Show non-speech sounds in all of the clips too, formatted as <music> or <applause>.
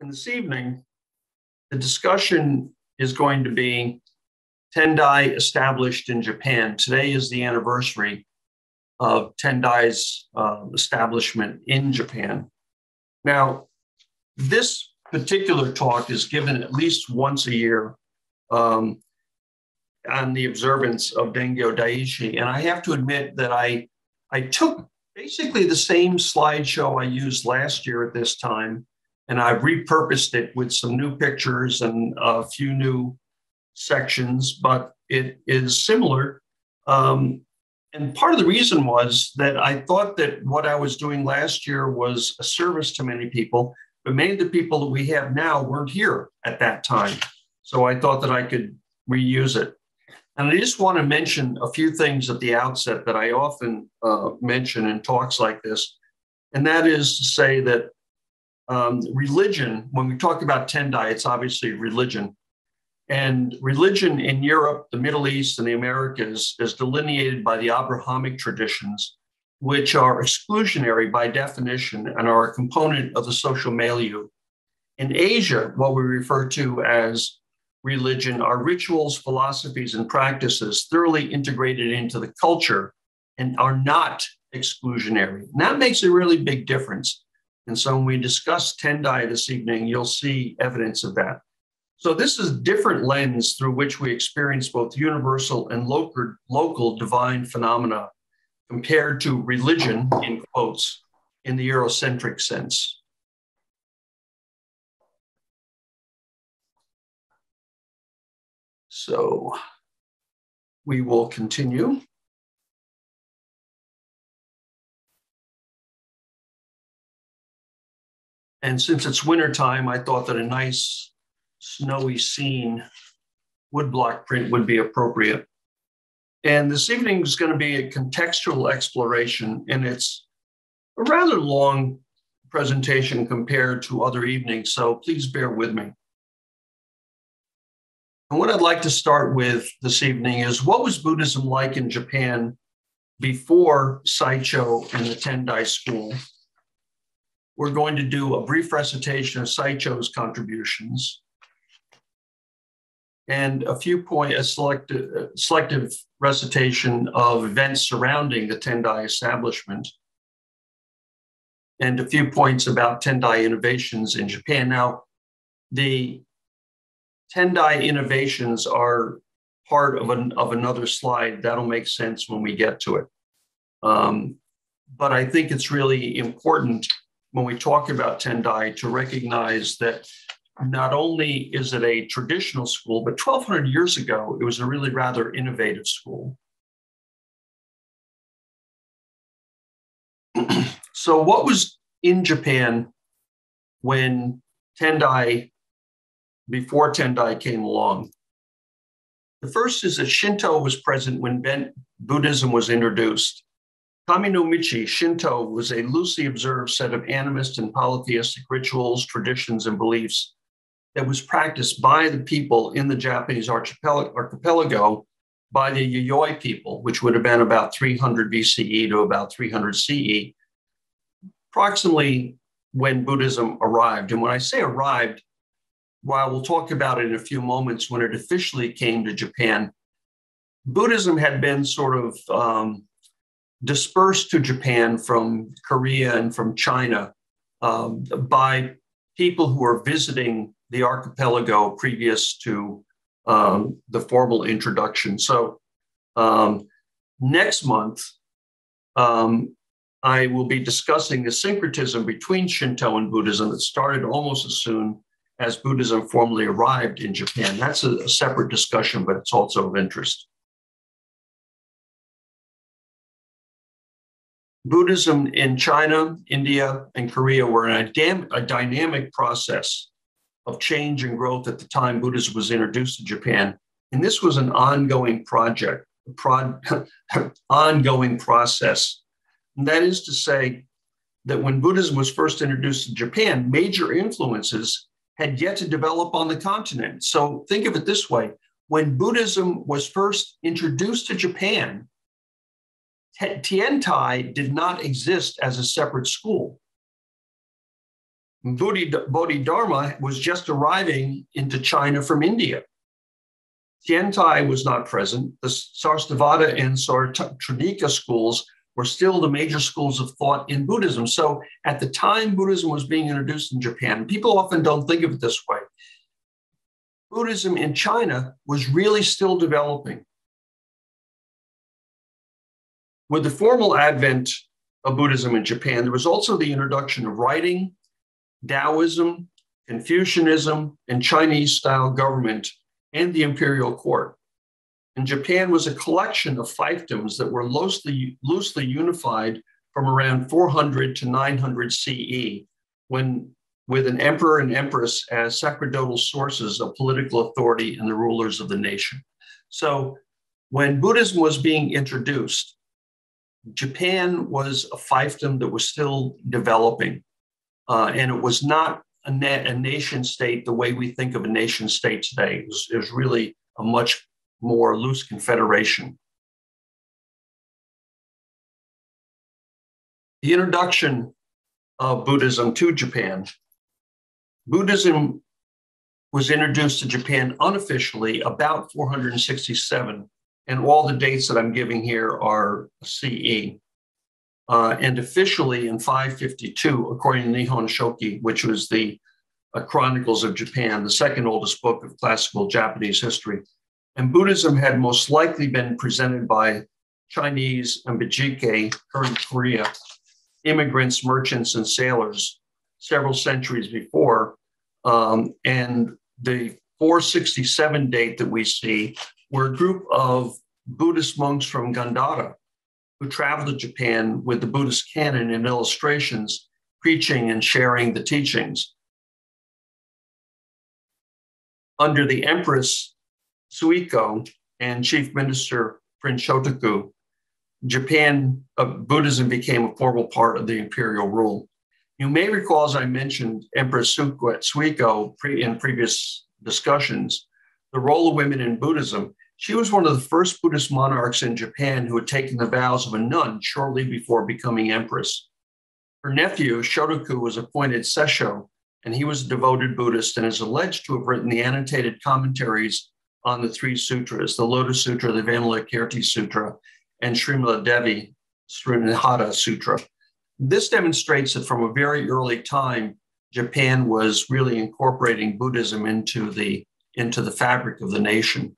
And this evening, the discussion is going to be Tendai established in Japan. Today is the anniversary of Tendai's uh, establishment in Japan. Now, this particular talk is given at least once a year um, on the observance of Dengyo Daishi. And I have to admit that I, I took basically the same slideshow I used last year at this time, and I've repurposed it with some new pictures and a few new sections, but it is similar. Um, and part of the reason was that I thought that what I was doing last year was a service to many people, but many of the people that we have now weren't here at that time. So I thought that I could reuse it. And I just want to mention a few things at the outset that I often uh, mention in talks like this. And that is to say that um, religion, when we talk about Tendai, it's obviously religion. And religion in Europe, the Middle East, and the Americas is delineated by the Abrahamic traditions, which are exclusionary by definition and are a component of the social milieu. In Asia, what we refer to as religion are rituals, philosophies, and practices thoroughly integrated into the culture and are not exclusionary. And that makes a really big difference. And so when we discuss Tendai this evening, you'll see evidence of that. So this is a different lens through which we experience both universal and local, local divine phenomena compared to religion, in quotes, in the Eurocentric sense. So we will continue. And since it's wintertime, I thought that a nice snowy scene woodblock print would be appropriate. And this evening is going to be a contextual exploration, and it's a rather long presentation compared to other evenings, so please bear with me. And what I'd like to start with this evening is what was Buddhism like in Japan before Saicho and the Tendai school? We're going to do a brief recitation of Saicho's contributions and a few point, a selective, selective recitation of events surrounding the Tendai establishment, and a few points about Tendai innovations in Japan. Now, the Tendai innovations are part of, an, of another slide. That'll make sense when we get to it. Um, but I think it's really important when we talk about Tendai to recognize that not only is it a traditional school, but 1200 years ago, it was a really rather innovative school. <clears throat> so, what was in Japan when Tendai, before Tendai came along? The first is that Shinto was present when Buddhism was introduced. Kami no Michi, Shinto, was a loosely observed set of animist and polytheistic rituals, traditions, and beliefs that was practiced by the people in the Japanese archipelago by the Yayoi people, which would have been about 300 BCE to about 300 CE, approximately when Buddhism arrived. And when I say arrived, while we'll talk about it in a few moments, when it officially came to Japan, Buddhism had been sort of um, dispersed to Japan from Korea and from China um, by people who are visiting the archipelago previous to um, the formal introduction. So um, next month, um, I will be discussing the syncretism between Shinto and Buddhism that started almost as soon as Buddhism formally arrived in Japan. That's a, a separate discussion, but it's also of interest. Buddhism in China, India, and Korea were in a, dam- a dynamic process of change and growth at the time Buddhism was introduced to Japan. And this was an ongoing project, a prod, <laughs> ongoing process. And that is to say that when Buddhism was first introduced to Japan, major influences had yet to develop on the continent. So think of it this way when Buddhism was first introduced to Japan, Tiantai did not exist as a separate school. Bodhidharma was just arriving into China from India. Tiantai was not present. The Sarvastivada and Sautrantika schools were still the major schools of thought in Buddhism. So at the time Buddhism was being introduced in Japan, people often don't think of it this way. Buddhism in China was really still developing. With the formal advent of Buddhism in Japan, there was also the introduction of writing, Taoism, Confucianism, and Chinese style government and the imperial court. And Japan was a collection of fiefdoms that were loosely, loosely unified from around 400 to 900 CE, when with an emperor and empress as sacerdotal sources of political authority and the rulers of the nation. So when Buddhism was being introduced, Japan was a fiefdom that was still developing. Uh, and it was not a, na- a, nation state the way we think of a nation state today. It was, it was really a much more loose confederation. The introduction of Buddhism to Japan. Buddhism was introduced to Japan unofficially about 467, and all the dates that I'm giving here are CE. Uh, and officially in 552, according to Nihon Shoki, which was the uh, Chronicles of Japan, the second oldest book of classical Japanese history. And Buddhism had most likely been presented by Chinese and Baekje, current Korea, immigrants, merchants, and sailors several centuries before. Um, and the 467 date that we see were a group of Buddhist monks from Gandhara who traveled to Japan with the Buddhist canon and illustrations, preaching and sharing the teachings. Under the Empress Suiko and Chief Minister Prince Shotoku, Japan, uh, Buddhism became a formal part of the imperial rule. You may recall, as I mentioned, Empress Suiko in previous discussions, the role of women in Buddhism she was one of the first Buddhist monarchs in Japan who had taken the vows of a nun shortly before becoming empress. Her nephew, Shotoku, was appointed Sessho, and he was a devoted Buddhist and is alleged to have written the annotated commentaries on the three sutras the Lotus Sutra, the Vimalakirti Sutra, and Srimala Devi Simhanada Sutra. This demonstrates that from a very early time, Japan was really incorporating Buddhism into the, into the fabric of the nation.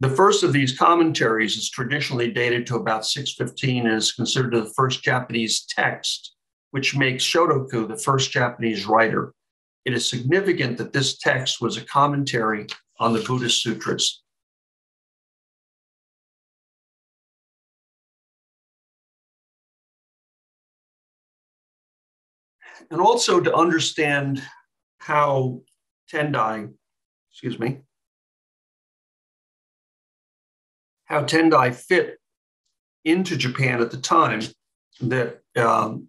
The first of these commentaries is traditionally dated to about 615 and is considered the first Japanese text, which makes Shotoku the first Japanese writer. It is significant that this text was a commentary on the Buddhist sutras. And also to understand how Tendai, excuse me, how Tendai fit into Japan at the time that um,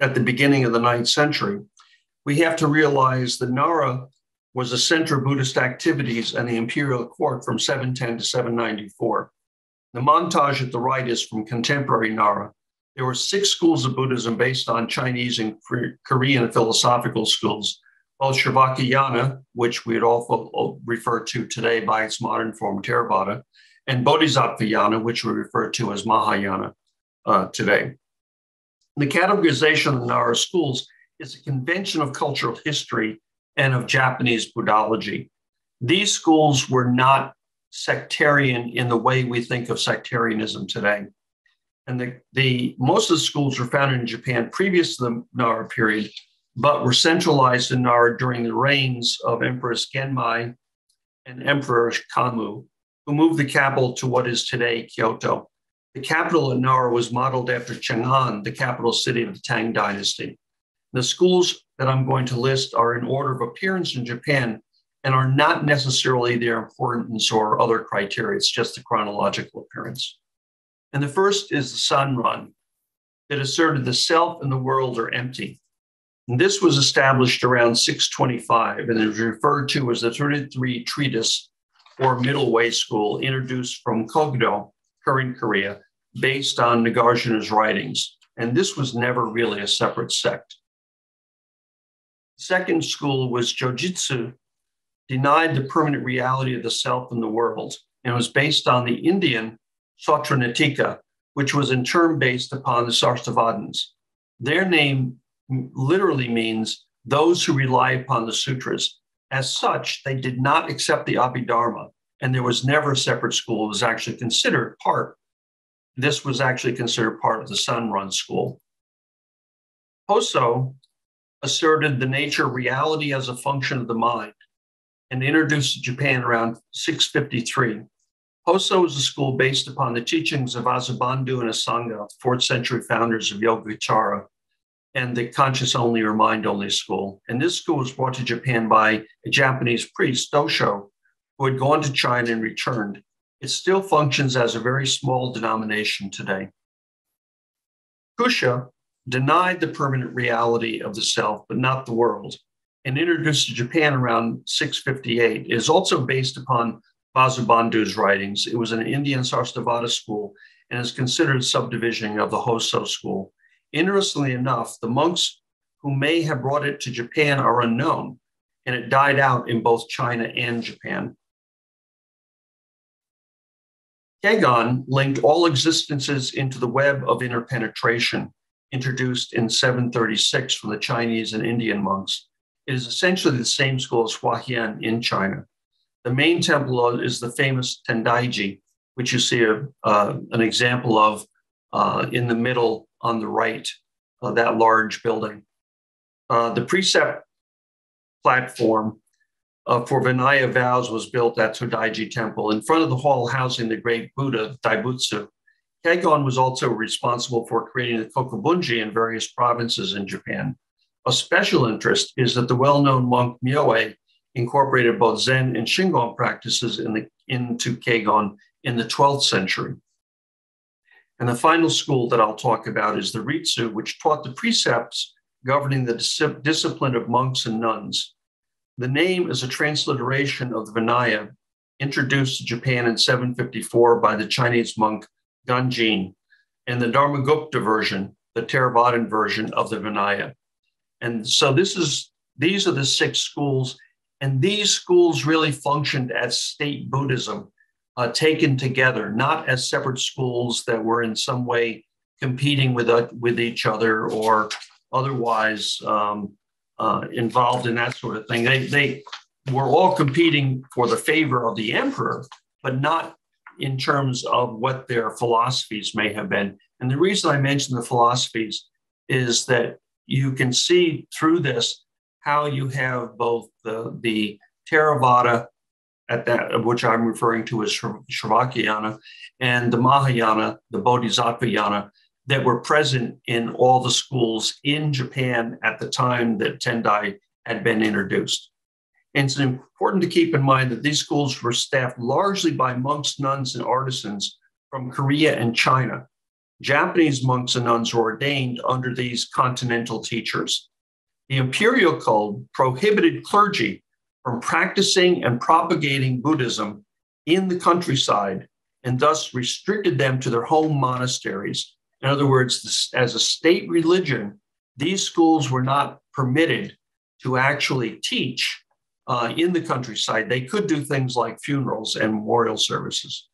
at the beginning of the ninth century, we have to realize that Nara was a center of Buddhist activities and the imperial court from 710 to 794. The montage at the right is from contemporary Nara. There were six schools of Buddhism based on Chinese and Korean philosophical schools both Sravakayana, which we'd also refer to today by its modern form, Theravada, and Bodhisattvayana, which we refer to as Mahayana uh, today. The categorization of Nara schools is a convention of cultural history and of Japanese Buddhology. These schools were not sectarian in the way we think of sectarianism today. And the, the most of the schools were founded in Japan previous to the Nara period, but were centralized in Nara during the reigns of Empress Genmei and Emperor Kammu, who moved the capital to what is today Kyoto. The capital of Nara was modeled after Chang'an, the capital city of the Tang Dynasty. The schools that I'm going to list are in order of appearance in Japan and are not necessarily their importance or other criteria. It's just the chronological appearance. And the first is the Sanron that asserted the self and the world are empty. This was established around 625 and is referred to as the 33 Treatise or Middle Way School, introduced from Kogdo, current Korea, based on Nagarjuna's writings. and this was never really a separate sect. Second school was Jojitsu, denied the permanent reality of the self and the world, and was based on the Indian Sautrantika, which was in turn based upon the Sarvastivadins. Their name literally means those who rely upon the sutras. As such, they did not accept the Abhidharma, and there was never a separate school. It was actually considered part. This was actually considered part of the Sanron school. Hosso asserted the nature of reality as a function of the mind and introduced to Japan around 653. Hosso is a school based upon the teachings of Vasubandhu and Asanga, fourth century founders of Yogacara, and the conscious only or mind only school. And this school was brought to Japan by a Japanese priest, Dosho, who had gone to China and returned. It still functions as a very small denomination today. Kusha denied the permanent reality of the self, but not the world, and introduced to Japan around 658. It is also based upon Vasubandhu's writings. It was an Indian Sarvastivada school and is considered a subdivision of the Hosso school. Interestingly enough, the monks who may have brought it to Japan are unknown, and it died out in both China and Japan. Kegon linked all existences into the web of interpenetration, introduced in 736 from the Chinese and Indian monks. It is essentially the same school as Huayan in China. The main temple is the famous Todaiji, which you see a, uh, an example of uh, in the middle on the right, of that large building. Uh, the precept platform uh, for Vinaya vows was built at Todaiji Temple in front of the hall housing the great Buddha Daibutsu. Kegon was also responsible for creating the Kokubunji in various provinces in Japan. A special interest is that the well-known monk Myoe incorporated both Zen and Shingon practices in the, into Kegon in the 12th century. And the final school that I'll talk about is the Ritsu, which taught the precepts governing the dis- discipline of monks and nuns. The name is a transliteration of the Vinaya, introduced to Japan in 754 by the Chinese monk Ganjin, and the Dharmagupta version, the Theravadan version of the Vinaya. And so this is these are the six schools, and these schools really functioned as state Buddhism uh, taken together, not as separate schools that were in some way competing with, uh, with each other or otherwise um, uh, involved in that sort of thing. They, they were all competing for the favor of the emperor, but not in terms of what their philosophies may have been. And the reason I mention the philosophies is that you can see through this how you have both the, the Theravada at that, which I'm referring to as Shravakayana, and the Mahayana, the Bodhisattvayana, that were present in all the schools in Japan at the time that Tendai had been introduced. And it's important to keep in mind that these schools were staffed largely by monks, nuns, and artisans from Korea and China. Japanese monks and nuns were ordained under these continental teachers. The imperial code prohibited clergy from practicing and propagating Buddhism in the countryside and thus restricted them to their home monasteries. In other words, as a state religion, these schools were not permitted to actually teach uh, in the countryside. They could do things like funerals and memorial services.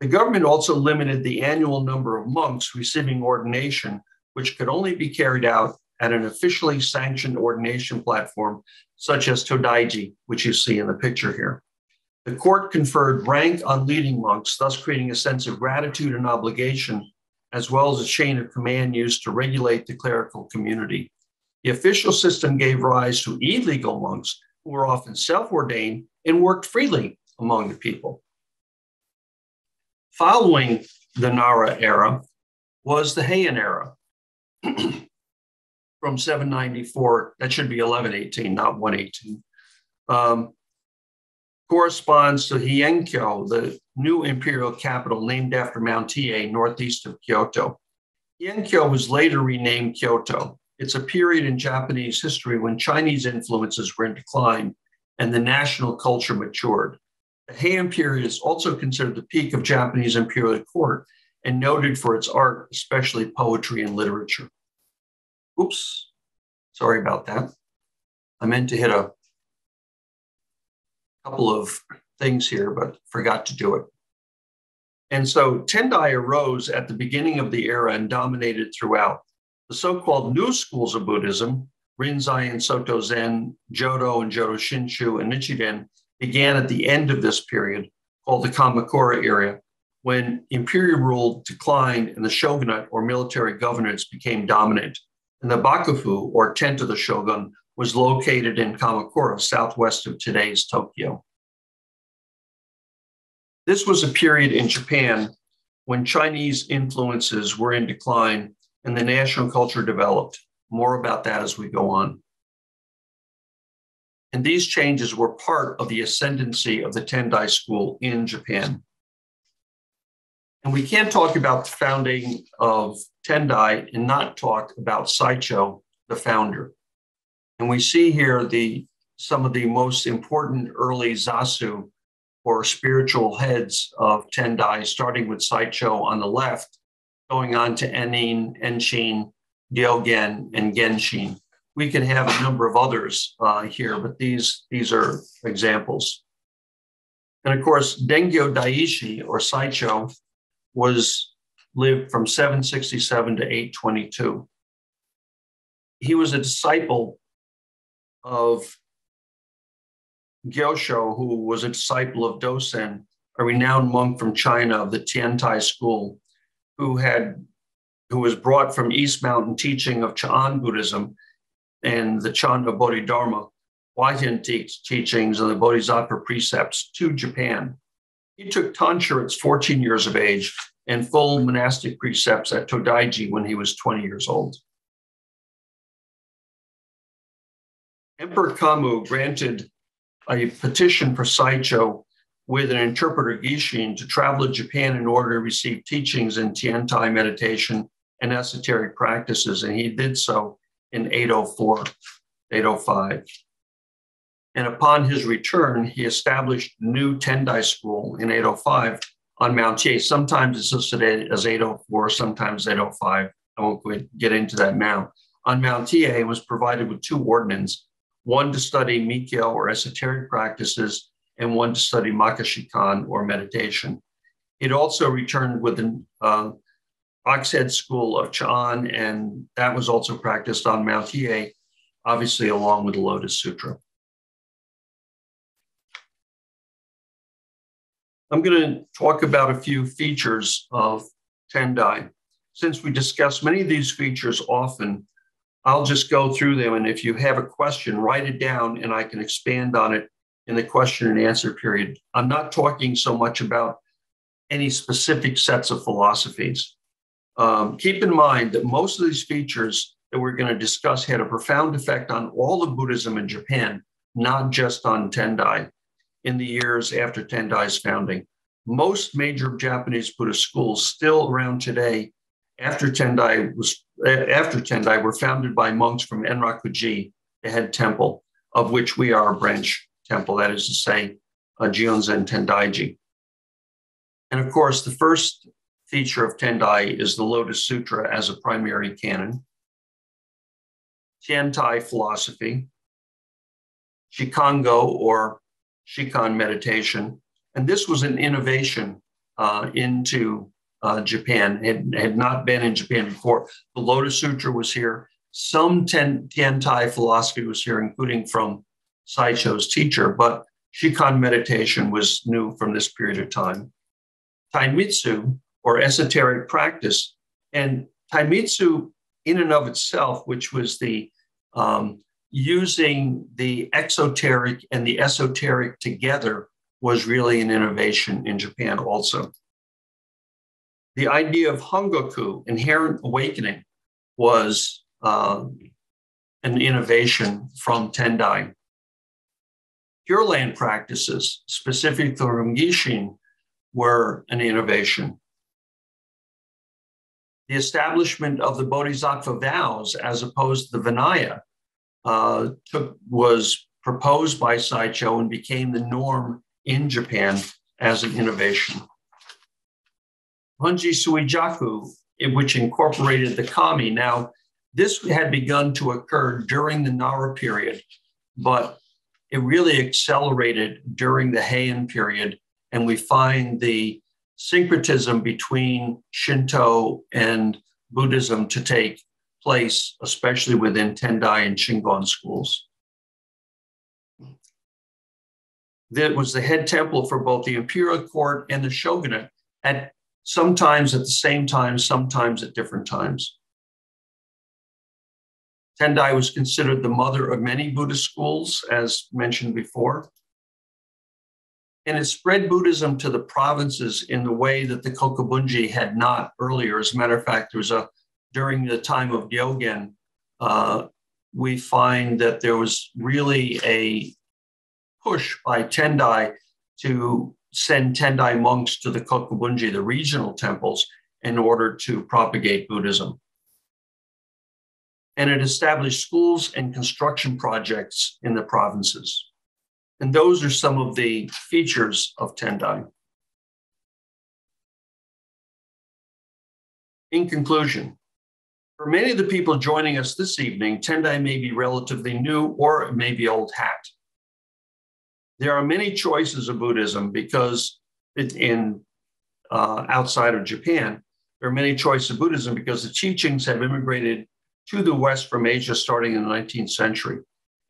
The government also limited the annual number of monks receiving ordination, which could only be carried out at an officially sanctioned ordination platform such as Todaiji, which you see in the picture here. The court conferred rank on leading monks, thus creating a sense of gratitude and obligation, as well as a chain of command used to regulate the clerical community. The official system gave rise to illegal monks who were often self ordained and worked freely among the people. Following the Nara era was the Heian era. <clears throat> from 794, that should be 1118, not 118, um, corresponds to Heiankyo, the new imperial capital named after Mount Hiei, northeast of Kyoto. Heiankyo was later renamed Kyoto. It's a period in Japanese history when Chinese influences were in decline and the national culture matured. The Heian period is also considered the peak of Japanese imperial court and noted for its art, especially poetry and literature. Oops, sorry about that. I meant to hit a couple of things here, but forgot to do it. And so Tendai arose at the beginning of the era and dominated throughout. The so called new schools of Buddhism, Rinzai and Soto Zen, Jodo and Jodo Shinshu, and Nichiren, began at the end of this period, called the Kamakura era, when imperial rule declined and the shogunate or military governance became dominant. And the Bakufu, or tent of the shogun, was located in Kamakura, southwest of today's Tokyo. This was a period in Japan when Chinese influences were in decline and the national culture developed. More about that as we go on. And these changes were part of the ascendancy of the Tendai school in Japan. And we can't talk about the founding of Tendai and not talk about Saicho, the founder. And we see here the some of the most important early zasu or spiritual heads of Tendai, starting with Saicho on the left, going on to Ennin, Enchin, Ryogen, and Genshin. We can have a number of others uh, here, but these, these are examples. And of course, Dengyo Daishi or Saicho was lived from 767 to 822. He was a disciple of Gyohyo, who was a disciple of Dosen, a renowned monk from China of the Tiantai school, who had who was brought from East Mountain teaching of Chan Buddhism and the Chanda Bodhidharma, Huayan teachings and the Bodhisattva precepts to Japan. He took tonsure at 14 years of age and full monastic precepts at Todaiji when he was 20 years old. Emperor Kammu granted a petition for Saicho with an interpreter Gishin to travel to Japan in order to receive teachings in Tiantai meditation and esoteric practices, and he did so in 804, 805. And upon his return, he established new Tendai school in 805 on Mount Hiei. Sometimes it's listed as 804, sometimes 805. I won't get into that now. On Mount Hiei was provided with two ordinands one to study Mikyo or esoteric practices, and one to study Makashikan or meditation. It also returned with an uh, Oxhead School of Chan, and that was also practiced on Mount Hiei, obviously along with the Lotus Sutra. I'm going to talk about a few features of Tendai. Since we discuss many of these features often, I'll just go through them. And if you have a question, write it down and I can expand on it in the question and answer period. I'm not talking so much about any specific sets of philosophies. Um, keep in mind that most of these features that we're going to discuss had a profound effect on all of Buddhism in Japan, not just on Tendai in the years after Tendai's founding. Most major Japanese Buddhist schools still around today after Tendai was after Tendai were founded by monks from Enryakuji, the head temple, of which we are a branch temple, that is to say, uh, Jionzen Tendaiji. And of course, the first feature of Tendai is the Lotus Sutra as a primary canon, Tiantai philosophy, Shikango or Shikan meditation. And this was an innovation uh, into uh, Japan, had, had not been in Japan before. The Lotus Sutra was here. Some ten, Tiantai philosophy was here, including from Saicho's teacher, but Shikan meditation was new from this period of time. Taimitsu, or esoteric practice, and Taimitsu in and of itself, which was the um, using the exoteric and the esoteric together, was really an innovation in Japan also. The idea of Hongaku, inherent awakening, was uh, an innovation from Tendai. Pure Land practices, specifically from Gishin, were an innovation. The establishment of the Bodhisattva vows, as opposed to the Vinaya, uh, took, was proposed by Saicho and became the norm in Japan as an innovation. Honji Suijaku, which incorporated the kami. Now, this had begun to occur during the Nara period, but it really accelerated during the Heian period. And we find the syncretism between Shinto and Buddhism to take place, especially within Tendai and Shingon schools. That was the head temple for both the imperial court and the shogunate, at sometimes at the same time, sometimes at different times. Tendai was considered the mother of many Buddhist schools, as mentioned before. And it spread Buddhism to the provinces in the way that the Kokubunji had not earlier. As a matter of fact, there was a, during the time of Ryogen, uh, we find that there was really a push by Tendai to send Tendai monks to the Kokubunji, the regional temples, in order to propagate Buddhism and it established schools and construction projects in the provinces. And those are some of the features of Tendai. In conclusion, for many of the people joining us this evening, Tendai may be relatively new or it may be old hat. There are many choices of Buddhism because it, in uh, outside of Japan, there are many choices of Buddhism because the teachings have immigrated to the West from Asia starting in the 19th century.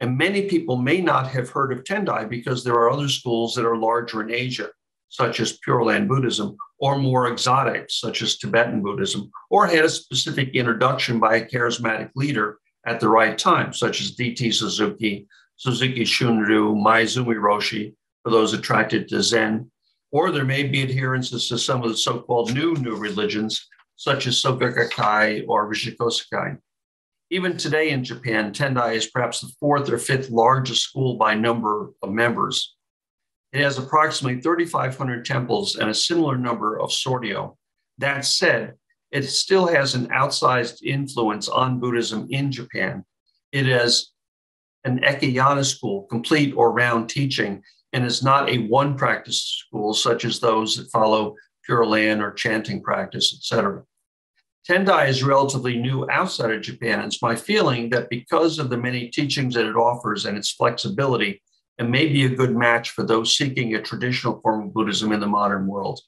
And many people may not have heard of Tendai because there are other schools that are larger in Asia, such as Pure Land Buddhism, or more exotic, such as Tibetan Buddhism, or had a specific introduction by a charismatic leader at the right time, such as D.T. Suzuki, Suzuki Shunryu, Maezumi Roshi, for those attracted to Zen. Or there may be adherences to some of the so called new new religions, such as Soka Gakkai or Rissho Koseikai. Even today in Japan, Tendai is perhaps the fourth or fifth largest school by number of members. It has approximately 3,500 temples and a similar number of soryo. That said, it still has an outsized influence on Buddhism in Japan. It is an Ekayana school, complete or round teaching, and is not a one practice school such as those that follow Pure Land or chanting practice, etc. Tendai is relatively new outside of Japan. It's my feeling that because of the many teachings that it offers and its flexibility, it may be a good match for those seeking a traditional form of Buddhism in the modern world.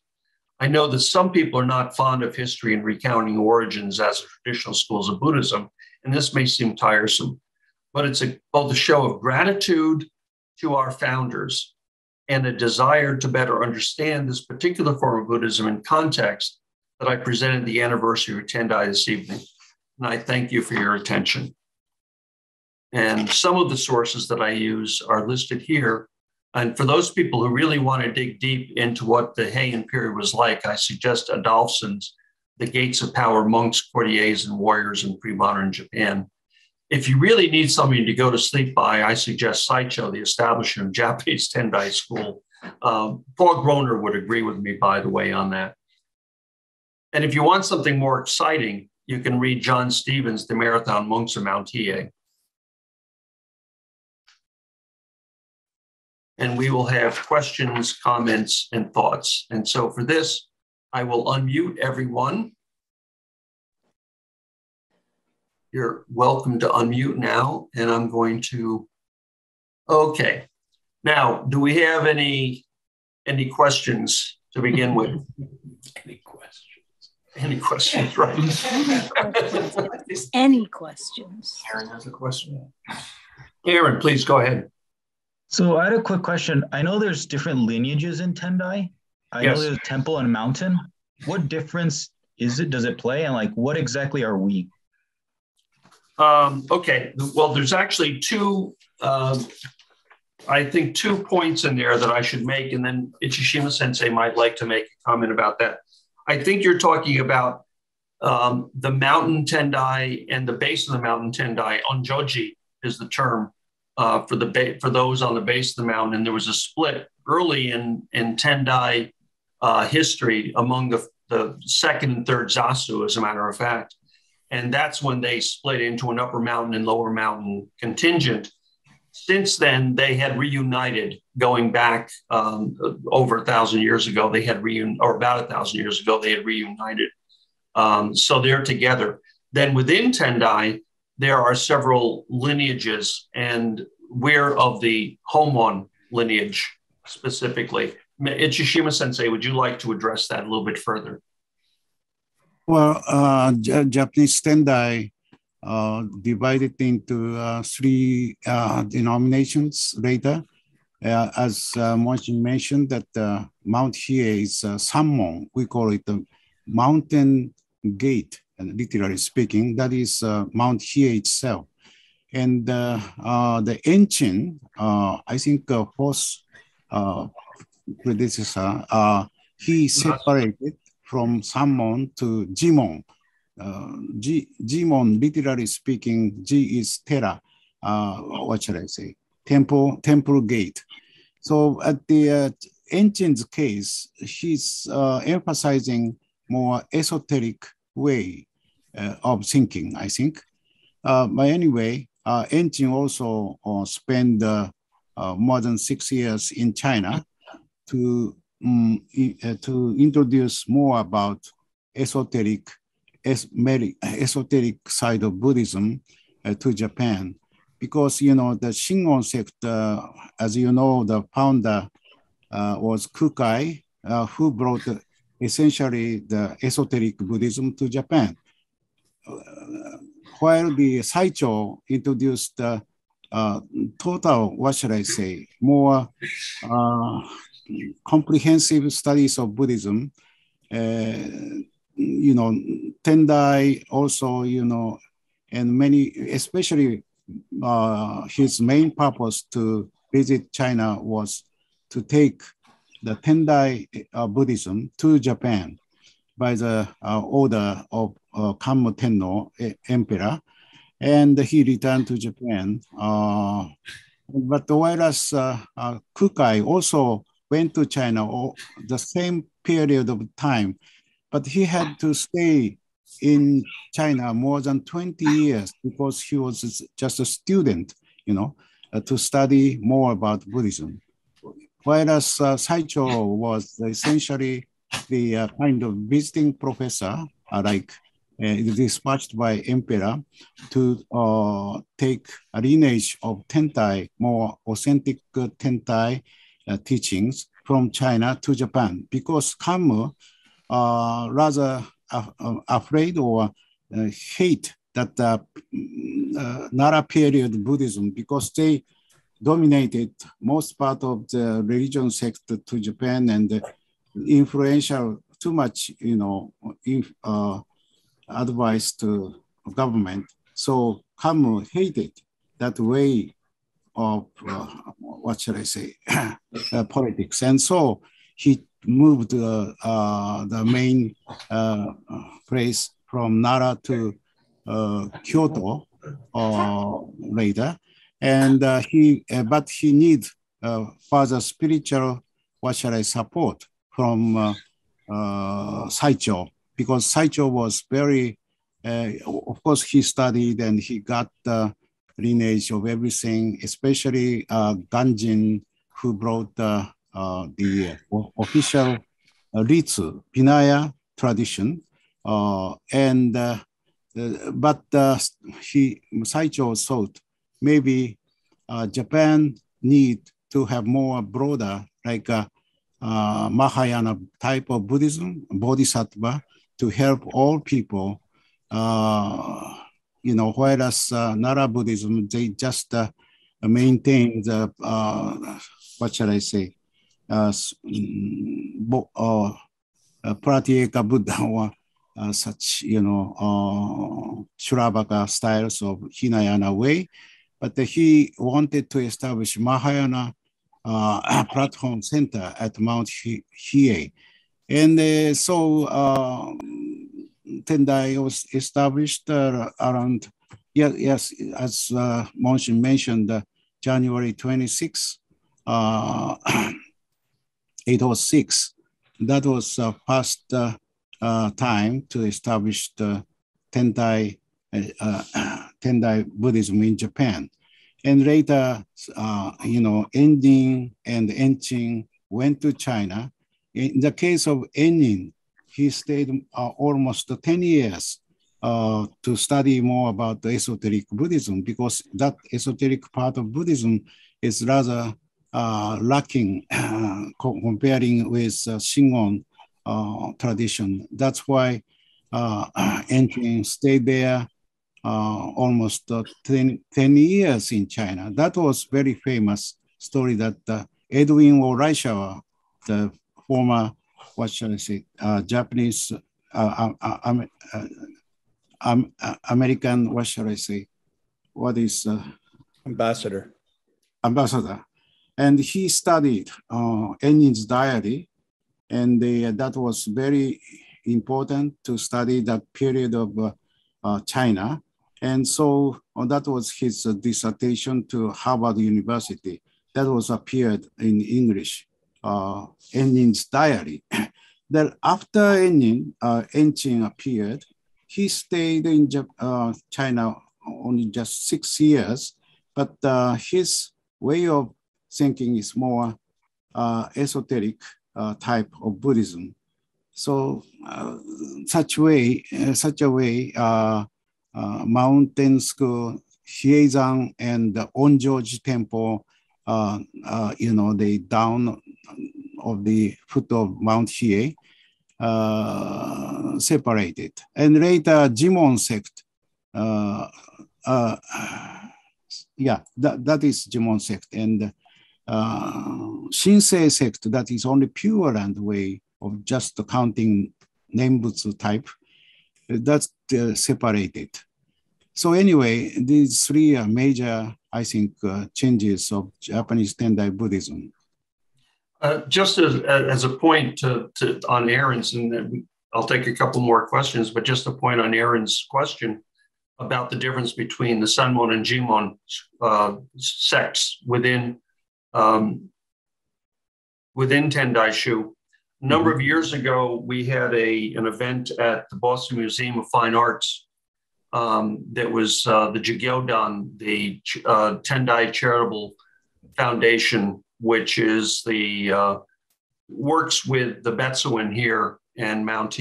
I know that some people are not fond of history and recounting origins as traditional schools of Buddhism, and this may seem tiresome, but it's a, both a show of gratitude to our founders and a desire to better understand this particular form of Buddhism in context that I presented the anniversary of Tendai this evening. And I thank you for your attention. And some of the sources that I use are listed here. And for those people who really want to dig deep into what the Heian period was like, I suggest Adolphson's The Gates of Power Monks, Courtiers, and Warriors in Pre-Modern Japan. If you really need something to go to sleep by, I suggest Saicho, the establishment of Japanese <laughs> Tendai School. Um, Paul Groner would agree with me, by the way, on that. And if you want something more exciting, you can read John Stevens' The Marathon Monks of Mount Hiei. And we will have questions, comments, and thoughts. And so for this, I will unmute everyone. You're welcome to unmute now, and I'm going to. Okay. Now, do we have any any questions to begin with? any questions? Any questions, right? Any questions? Aaron has a question. Aaron, please go ahead. So I had a quick question. I know there's different lineages in Tendai. I Yes. know there's temple and mountain. What difference is it? Does it play? And like, what exactly are we? Um, okay, well, there's actually two, um, I think, two points in there that I should make, and then Ichishima Sensei might like to make a comment about that. I think you're talking about um, the mountain tendai and the base of the mountain tendai. Onjoji is the term uh, for the ba- for those on the base of the mountain. And there was a split early in in tendai uh, history among the the second and third zasu, as a matter of fact. And that's when they split into an upper mountain and lower mountain contingent. since then, they had reunited going back um, over a thousand years ago. They had reunited, or about a thousand years ago, they had reunited. Um, so they're together. Then within Tendai, there are several lineages, and we're of the Homon lineage specifically. Ichishima Sensei, would you like to address that a little bit further? Well, uh, Japanese Tendai uh, divided into uh, three uh, denominations later. Uh, as uh, mentioned, that uh, Mount Hiei is Sammon. We call it the mountain gate, literally speaking, that is Mount Hiei itself. And the Enchin, I think, uh, fourth predecessor, he separated from Sammon to Jimon. Uh, G, Jimon, literally speaking, G is Terra. Uh, what should I say? Temple, temple gate. So at the uh, Enchin's case, he's uh, emphasizing more esoteric way uh, of thinking, I think. Uh, but anyway, uh, Enchin also uh, spent uh, uh, more than six years in China to um, to introduce more about esoteric, esoteric side of Buddhism uh, to Japan. Because, you know, the Shingon sect, uh, as you know, the founder uh, was Kukai, uh, who brought essentially the esoteric Buddhism to Japan. Uh, while the Saicho introduced the total, what should I say, more comprehensive studies of Buddhism. Uh, you know, Tendai also, you know, and many, especially uh, his main purpose to visit China was to take the Tendai uh, Buddhism to Japan by the uh, order of uh, Kammu Tenno Emperor, and he returned to Japan. Uh, but whereas uh, uh, Kukai also went to China or the same period of time, but he had to stay in China more than 20 years because he was just a student, you know, uh, to study more about Buddhism. Whereas uh, Saicho was essentially the uh, kind of visiting professor, uh, like uh, dispatched by emperor to uh, take a lineage of Tendai, more authentic Tendai uh, teachings from China to Japan. Because Kammu uh, rather afraid or hate that uh, Nara period Buddhism because they dominated most part of the religion sect to Japan and influential too much, you know, if, uh, advice to government. So Kammu hated that way of uh, what should I say <coughs> uh, politics, and so he moved uh, uh the main uh, place from Nara to uh, Kyoto later, and he but he need further spiritual what shall I support from uh, Saicho because Saicho was very of course he studied and he got the lineage of everything, especially uh, Ganjin, who brought uh, the official uh, Ritsu, Vinaya tradition. Uh, and uh, uh, but he Saicho thought maybe Japan need to have more broader like Mahayana type of Buddhism, Bodhisattva, to help all people uh, you know, whereas uh, Nara Buddhism, they just uh, maintain the, uh, what shall I say, uh, mm, uh, uh, Pratyeka Buddha <laughs> or uh, such, you know, uh, Shravaka styles of Hinayana way. But he wanted to establish Mahayana uh, <clears throat> platform center at Mount Hiei. And uh, so uh, Tendai was established uh, around, yeah, yes, as uh, Monshin mentioned, uh, January 26, uh, <clears throat> 806. That was the first uh, uh, time to establish the Tendai, uh, <clears throat> Tendai Buddhism in Japan. And later, uh, you know, Enjin and Enchin went to China. In the case of Enjin, he stayed uh, almost 10 years uh, to study more about the esoteric Buddhism because that esoteric part of Buddhism is rather uh, lacking <clears throat> comparing with uh, Shingon uh, tradition. That's why uh, <clears throat> stayed there uh, almost uh, 10, 10, years in China. That was very famous story that uh, Edwin O. Reischauer, the former, what shall I say, uh, Japanese, uh, um, um, American, what shall I say, what is? ambassador. Ambassador. And he studied uh, diary, and that was very important to study that period of China and so that was his uh, dissertation to Harvard University. That was appeared in English, uh, Ennin's diary. <clears throat> that after Enchin, uh, Enjin appeared, he stayed in uh, China only just six years, but uh, his way of thinking is more uh, esoteric uh, type of Buddhism. So such way, such a way, uh, mountain school, Hieizan and the Onjoji Temple, uh, uh, you know, they down of the foot of Mount Hiei, uh, separated. And later, Jimon sect, uh, uh, yeah, that, that is Jimon sect. And uh, Shinsei sect, that is only pure and way of just counting Nembutsu type, that's uh, separated. So anyway, these three are major, I think, uh, changes of Japanese Tendai Buddhism. Uh, just as, as a point to, to, on Aaron's, and I'll take a couple more questions, but just a point on Aaron's question about the difference between the Sanmon and Jimon uh, sects within um, within Tendai Shu. A number mm-hmm. of years ago, we had a an event at the Boston Museum of Fine Arts um, that was uh, the Jigyodan, the uh, Tendai Charitable Foundation, which is the uh, works with the Betsuin here and Mount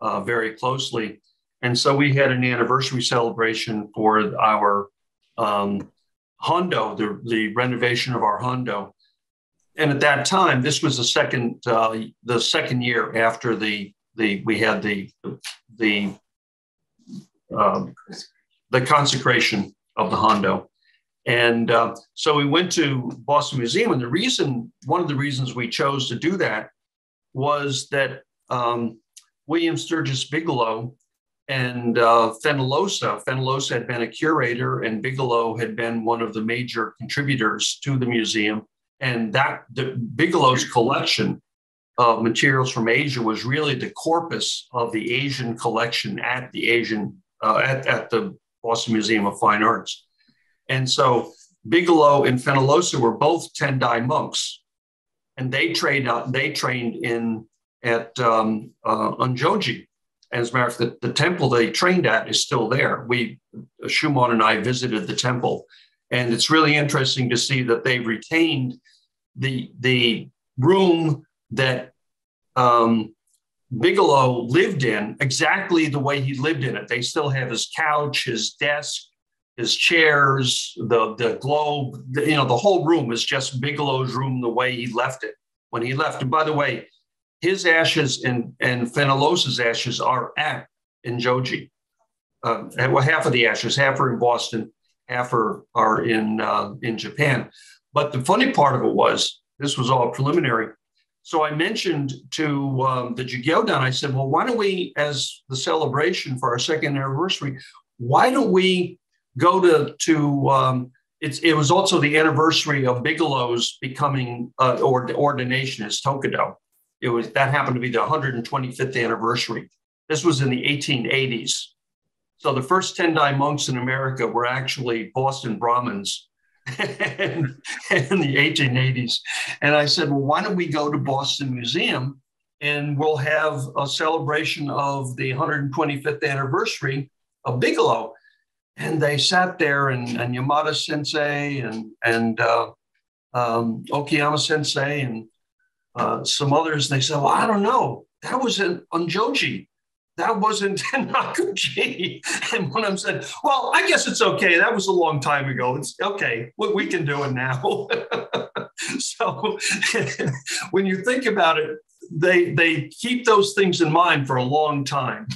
uh, very closely. And so we had an anniversary celebration for our um, Hondo, the, the renovation of our Hondo and at that time, this was the second uh, the second year after the the we had the the um, the consecration of the Hondo, and uh, so we went to Boston Museum. And the reason, one of the reasons we chose to do that, was that um, William Sturgis Bigelow and uh, Fenollosa. Had been a curator, and Bigelow had been one of the major contributors to the museum and that the Bigelow's collection of materials from Asia was really the corpus of the Asian collection at the Asian uh, at, at the Boston Museum of Fine Arts. And so Bigelow and Fenollosa were both Tendai monks, and they trained out. They trained in at um, uh, Onjoji. As a matter of fact, the, the temple they trained at is still there. We, Shumon and I visited the temple, and it's really interesting to see that they retained the, the room that um, Bigelow lived in exactly the way he lived in it. They still have his couch, his desk, his chairs, the, the globe, the, you know, the whole room is just Bigelow's room the way he left it when he left. And by the way, his ashes and, and Fenollosa's ashes are at Onjoji. Uh, well, half of the ashes, half are in Boston, half are, are in, uh, in Japan. But the funny part of it was this was all preliminary. So I mentioned to um, the Jigyodan, I said, well, why don't we, as the celebration for our second anniversary, why don't we go to, to um, it's, it was also the anniversary of Bigelow's becoming uh, or ordination as Tokudo. It was that happened to be the 125th anniversary. This was in the 1880s. So the first Tendai monks in America were actually Boston Brahmins <laughs> in, the 1880s. And I said, well, why don't we go to Boston Museum and we'll have a celebration of the 125th anniversary of Bigelow. And they sat there and, and Yamada Sensei and and uh, um, Okayama Sensei and uh, some others. And they said, "Well, I don't know. That was an Onjoji. That wasn't <laughs> Enryakuji." And one of them said, "Well, I guess it's okay. That was a long time ago. It's okay. We, we can do it now." <laughs> so <laughs> when you think about it, they they keep those things in mind for a long time.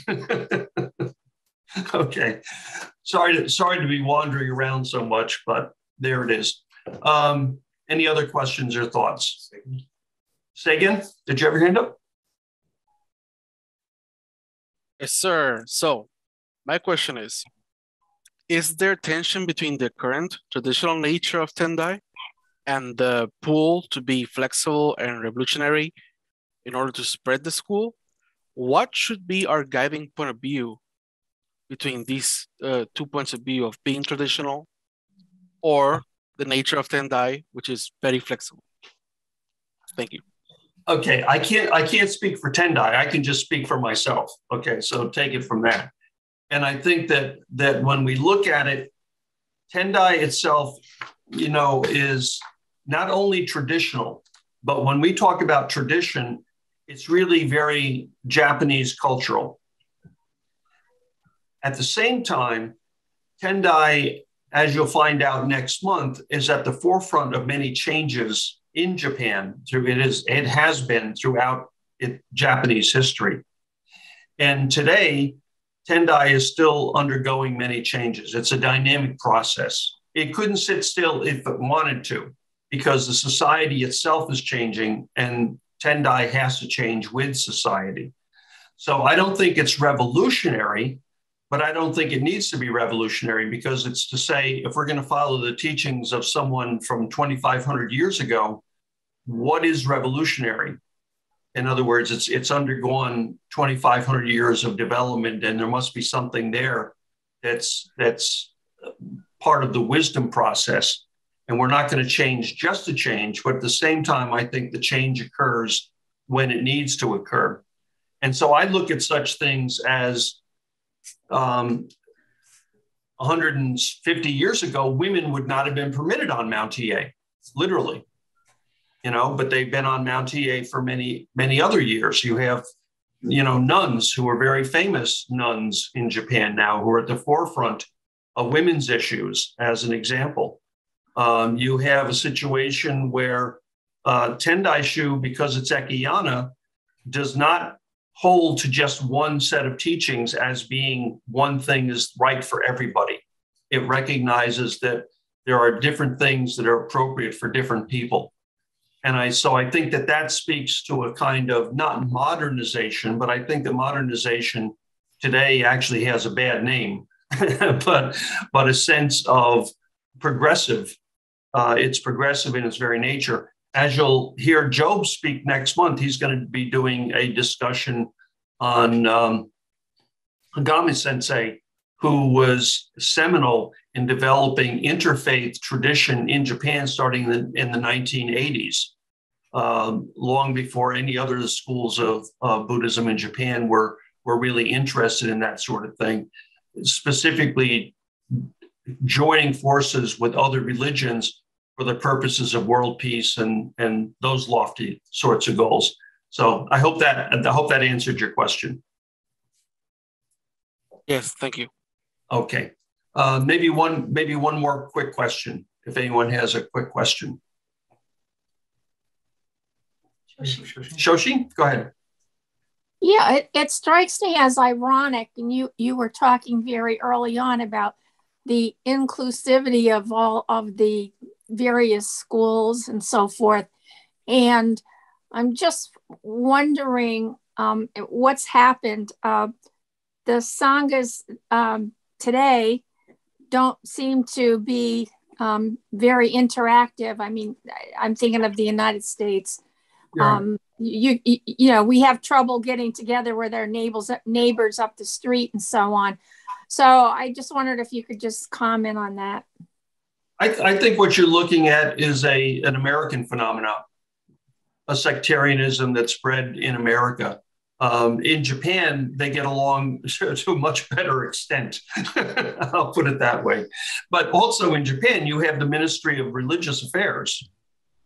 okay sorry to sorry to be wandering around so much, but there it is. Um, any other questions or thoughts? Say again. Did you have hand up? Yes, sir. So my question is, is there tension between the current traditional nature of Tendai and the pull to be flexible and revolutionary in order to spread the school? What should be our guiding point of view between these uh, two points of view of being traditional or the nature of Tendai, which is very flexible. Thank you. Okay, I can't I can't speak for Tendai. I can just speak for myself. Okay, so take it from that. And I think that that when we look at it, Tendai itself, you know, is not only traditional, but when we talk about tradition, it's really very Japanese cultural. At the same time, Tendai, as you'll find out next month, is at the forefront of many changes in Japan. Through it is it has been throughout it, Japanese history, and today Tendai is still undergoing many changes. It's a dynamic process. It couldn't sit still if it wanted to, because the society itself is changing, and Tendai has to change with society. So I don't think it's revolutionary but I don't think it needs to be revolutionary because it's to say if we're going to follow the teachings of someone from 2,500 years ago, what is revolutionary? In other words, it's it's undergone 2,500 years of development, and there must be something there that's that's part of the wisdom process. And we're not going to change just to change, but at the same time, I think the change occurs when it needs to occur. And so I look at such things as um, 150 years ago, women would not have been permitted on Mount Hiei, literally. You know, but they've been on Mount Hiei for many, many other years. You have, you know, nuns who are very famous nuns in Japan now who are at the forefront of women's issues, as an example. Um, you have a situation where uh, Tendai Shu, because it's Ekayana, does not hold to just one set of teachings as being one thing is right for everybody. It recognizes that there are different things that are appropriate for different people. And I so I think that that speaks to a kind of not modernization, but I think that modernization today actually has a bad name, <laughs> but but a sense of progressive. Uh, it's progressive in its very nature as you'll hear Job speak next month, he's going to be doing a discussion on um, Hagami Sensei, who was seminal in developing interfaith tradition in Japan starting in, in the 1980s, um, long before any other schools of uh, Buddhism in Japan were, were really interested in that sort of thing, specifically joining forces with other religions for the purposes of world peace and, and those lofty sorts of goals. So I hope that I hope that answered your question. Yes, thank you. Okay, uh, maybe one maybe one more quick question if anyone has a quick question. Shoshi, go ahead. Yeah, it, it strikes me as ironic, and you you were talking very early on about the inclusivity of all of the various schools and so forth. And I'm just wondering um, what's happened. Uh, the Sanghas um, today don't seem to be um, very interactive. I mean, I'm thinking of the United States. Yeah. Um, you, you, you know, we have trouble getting together with our neighbors, neighbors up the street and so on. So I just wondered if you could just comment on that. I, th- I think what you're looking at is a an American phenomenon, a sectarianism that spread in America. Um, in Japan, they get along <laughs> to, to a much better extent. <laughs> I'll put it that way. But also in Japan, you have the Ministry of Religious Affairs.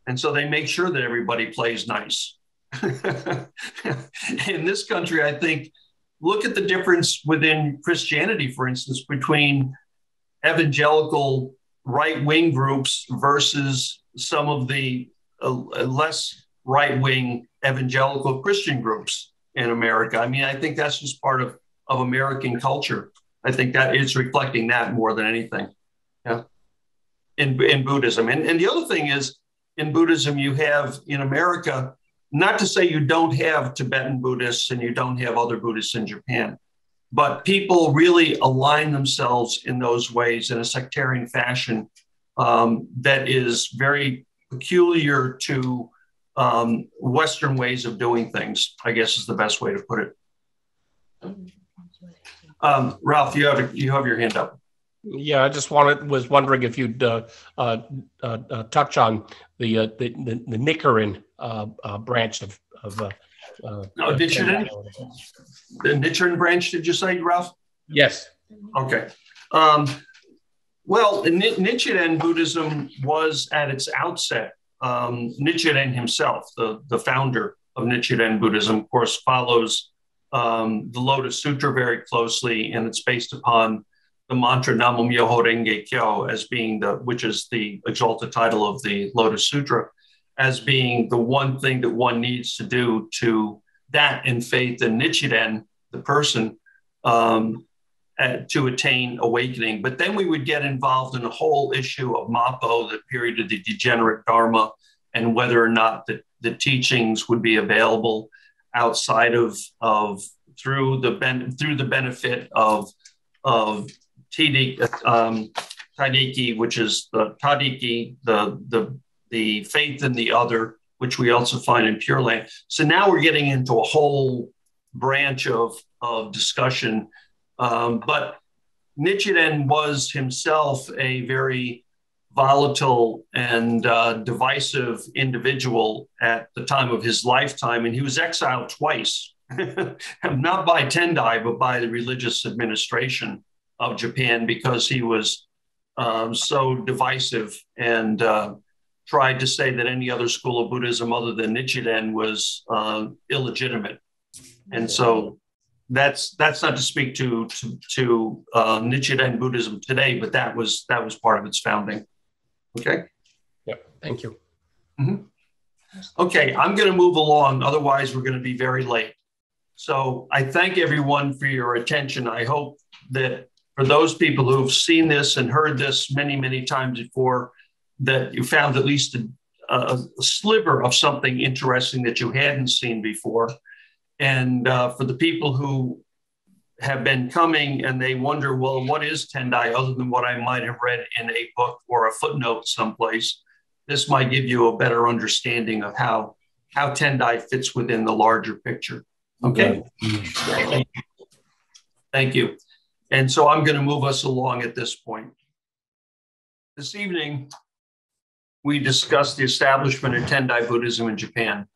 And so they make sure that everybody plays nice. <laughs> in this country, I think, look at the difference within Christianity, for instance, between evangelical right wing groups versus some of the uh, less right wing evangelical Christian groups in America. I mean, I think that's just part of, of American culture. I think that it's reflecting that more than anything. Yeah. In, in Buddhism. And, and the other thing is, in Buddhism, you have in America, not to say you don't have Tibetan Buddhists and you don't have other Buddhists in Japan, but people really align themselves in those ways in a sectarian fashion um, that is very peculiar to um, Western ways of doing things, I guess is the best way to put it. Um, Ralph, you have, you have your hand up. Yeah, I just wanted was wondering if you'd uh, uh, uh, uh touch on the uh, the, the, the Nichiren uh, branch of of. Uh, oh, Nichiren. The Nichiren branch, did you say, Ralph? Yes. Okay. Um, well, Nichiren Buddhism was at its outset. Um, Nichiren himself, the, the founder of Nichiren Buddhism, of course, follows um, the Lotus Sutra very closely, and it's based upon the mantra Namo Myoho Renge Kyo as being the, which is the exalted title of the Lotus Sutra, as being the one thing that one needs to do to that in faith in Nichiren, the person, um, uh, to attain awakening. But then we would get involved in the whole issue of Mappo, the period of the degenerate Dharma, and whether or not the, the teachings would be available outside of, of through the ben, through the benefit of of Tariki, um, which is the Tariki, the the the faith in the other, which we also find in Pure Land. So now we're getting into a whole branch of of discussion um, but Nichiren was himself a very volatile and uh, divisive individual at the time of his lifetime, and he was exiled twice, <laughs> not by Tendai, but by the religious administration of Japan because he was um, so divisive and uh, tried to say that any other school of Buddhism other than Nichiren was uh, illegitimate. And so that's that's not to speak to to, to uh, Nichiren Buddhism today, but that was that was part of its founding. Okay. Yep. Thank you. Mm-hmm. Okay, I'm going to move along. Otherwise, we're going to be very late. So I thank everyone for your attention. I hope that for those people who've seen this and heard this many, many times before, that you found at least a, a sliver of something interesting that you hadn't seen before. And uh, for the people who have been coming and they wonder, well, what is Tendai other than what I might have read in a book or a footnote someplace? This might give you a better understanding of how, how Tendai fits within the larger picture. Okay. Thank you. Thank you. And so I'm going to move us along at this point. This evening, we discussed the establishment of Tendai Buddhism in Japan.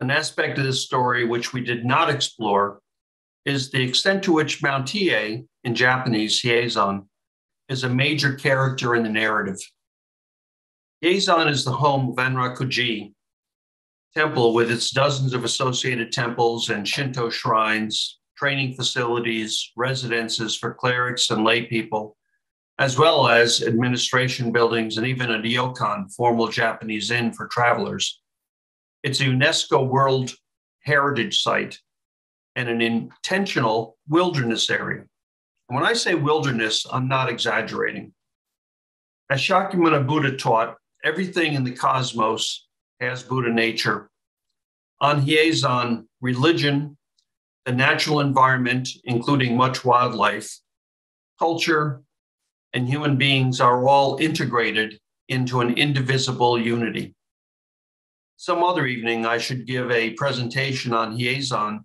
An aspect of this story which we did not explore is the extent to which Mount Hiei, in Japanese, Hieizan, is a major character in the narrative. Hieizan is the home of Enryakuji Temple with its dozens of associated temples and Shinto shrines, training facilities, residences for clerics and lay people, as well as administration buildings and even a ryokan, formal Japanese inn for travelers. It's a UNESCO World Heritage Site and an intentional wilderness area. When I say wilderness, I'm not exaggerating. As Shakyamuni Buddha taught, everything in the cosmos has Buddha nature. On Hieizan, religion, the natural environment, including much wildlife, culture, and human beings are all integrated into an indivisible unity some other evening, I should give a presentation on Hieizan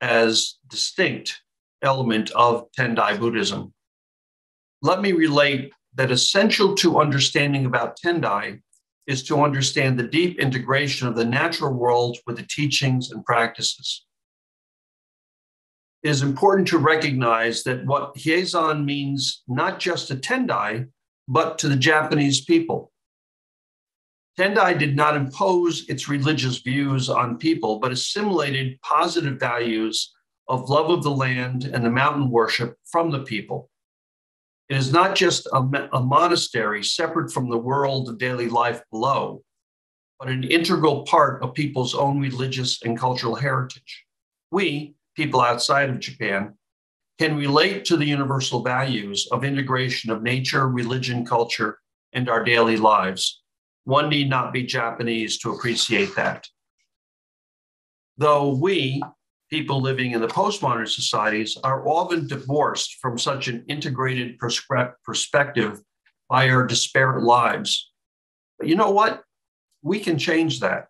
as distinct element of Tendai Buddhism. Let me relate that essential to understanding about Tendai is to understand the deep integration of the natural world with the teachings and practices. It is important to recognize that what Hieizan means not just to Tendai, but to the Japanese people. Tendai did not impose its religious views on people, but assimilated positive values of love of the land and the mountain worship from the people. It is not just a, a, monastery separate from the world of daily life below, but an integral part of people's own religious and cultural heritage. We, people outside of Japan, can relate to the universal values of integration of nature, religion, culture, and our daily lives. One need not be Japanese to appreciate that. Though we, people living in the postmodern societies are often divorced from such an integrated perspective by our disparate lives. But you know what? We can change that.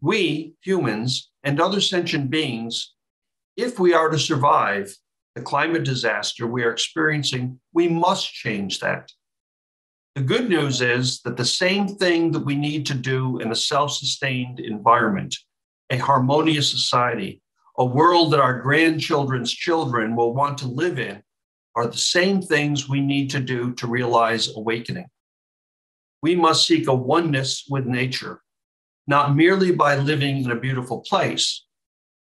We, humans, and other sentient beings, if we are to survive the climate disaster we are experiencing, we must change that. The good news is that the same thing that we need to do in a self sustained environment, a harmonious society, a world that our grandchildren's children will want to live in are the same things we need to do to realize awakening. We must seek a oneness with nature, not merely by living in a beautiful place,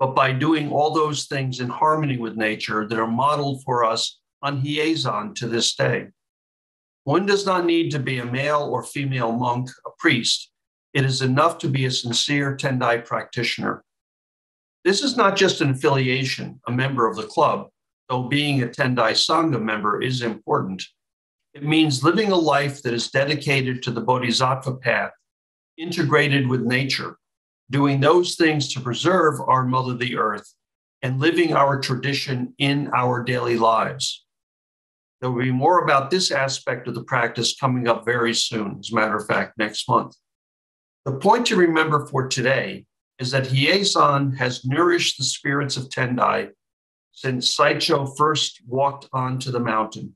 but by doing all those things in harmony with nature that are modeled for us on Hieizan to this day. One does not need to be a male or female monk, a priest. It is enough to be a sincere Tendai practitioner this is not just an affiliation, a member of the club, though being a Tendai Sangha member is important. It means living a life that is dedicated to the Bodhisattva path, integrated with nature, doing those things to preserve our Mother the Earth, and living our tradition in our daily lives. There will be more about this aspect of the practice coming up very soon, as a matter of fact, next month. The point to remember for today is that Hieizan has nourished the spirits of Tendai since Saicho first walked onto the mountain.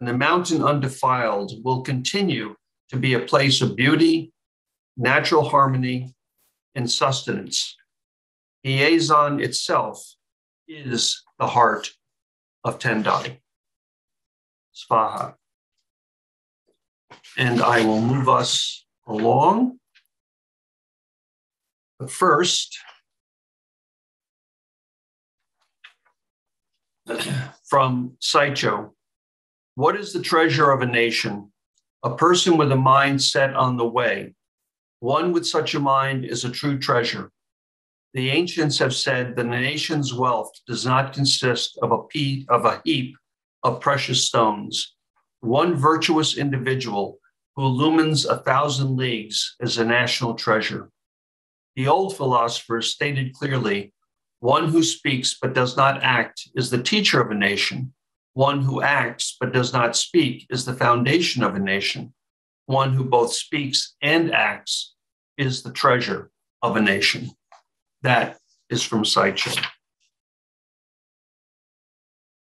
And the mountain undefiled will continue to be a place of beauty, natural harmony, and sustenance. Hieizan itself is the heart of Tendai. Svaha. And I will move us along. But first, <clears throat> from Saicho, what is the treasure of a nation? A person with a mind set on the way. One with such a mind is a true treasure. The ancients have said that a nation's wealth does not consist of a, pe- of a heap of precious stones. One virtuous individual who illumines a thousand leagues is a national treasure. The old philosophers stated clearly one who speaks but does not act is the teacher of a nation. One who acts but does not speak is the foundation of a nation. One who both speaks and acts is the treasure of a nation. That is from Saicho.